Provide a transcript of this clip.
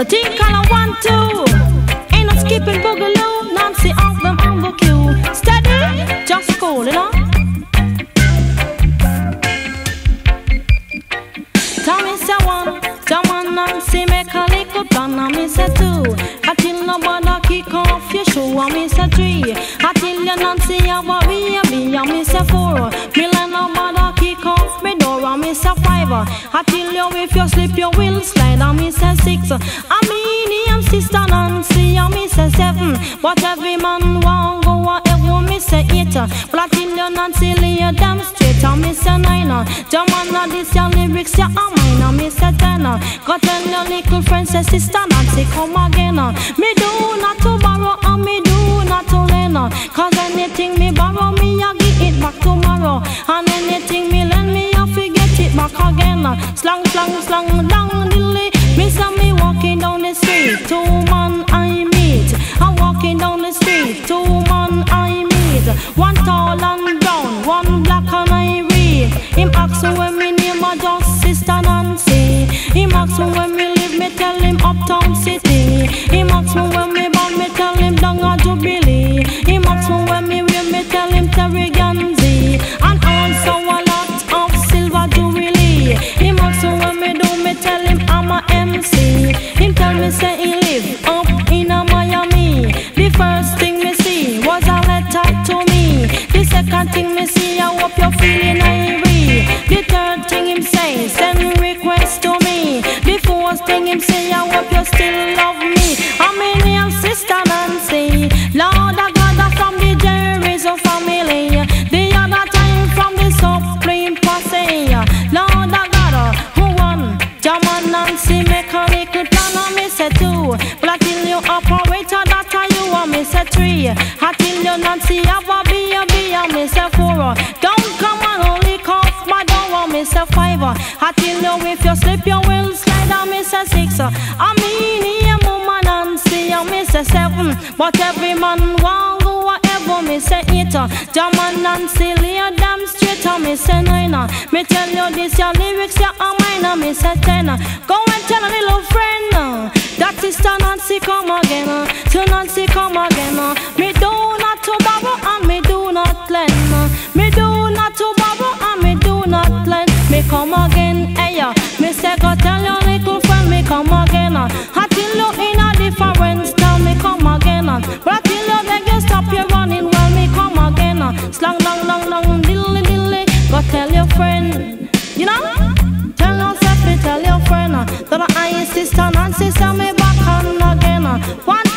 A team color one, two. Ain't no skipping boogaloo. Nancy off them on the queue. Steady, just cool, you know. Tommy say one, Tom Nancy make a little plan, and me say two. Until nobody kick off your shoe, and me say three. Until you Nancy have a baby, and me say four. Me me five. Until you if you slip, you will slide, me say six. I mean, him sister Nancy, me say seven. But every man want go whatever me say eight. But until you Nancy lay your damn straight, me say nine. Jamana, this your lyrics, yeah, I'm mine, and me say ten. Go tell your little friend, say sister Nancy, come again. Me do not to borrow, and me do not to lend. Cause anything me borrow, Slang, slang, down dilly. Me say me walking down the street, two man I meet. I'm walking down the street, two man I meet. One tall and brown, one black and I read. Him ask when me name a just sister Nancy. Him ask when me live, me tell him uptown city. Him ask when me born, me tell him down a Jubilee. Say three. Until you Nancy have a baby and me say four. Don't come and only cough my door and me say five. Until you if you slip you will slide and me say six. I mean yeah mama Nancy and me say seven. But every man want go whatever me say eight. German Nancy lay damn straight and me say nine. Me tell you this your lyrics you are mine and ten. Go and tell a little friend that sister Nancy come again. uh. One